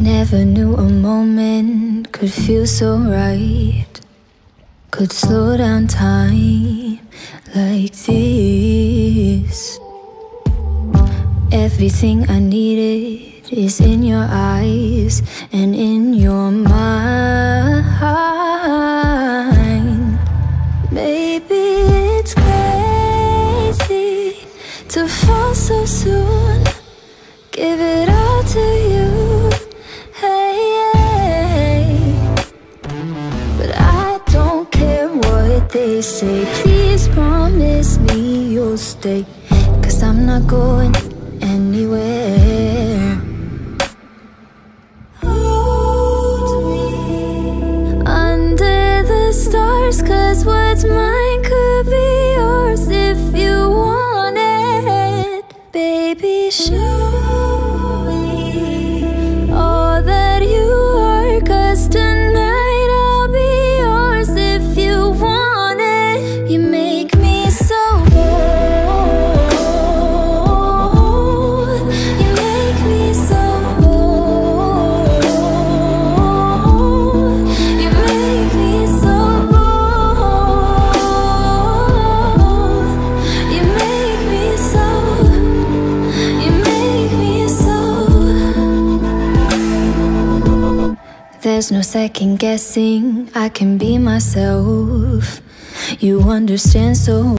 Never knew a moment could feel so right. Could slow down time like this. Everything I needed is in your eyes and in your mind. Maybe it's crazy to fall so soon. Give it say. Please promise me you'll stay. Cause I'm not going anywhere. Hold me under the stars. Cause what's mine There's no second guessing. I can be myself. You understand so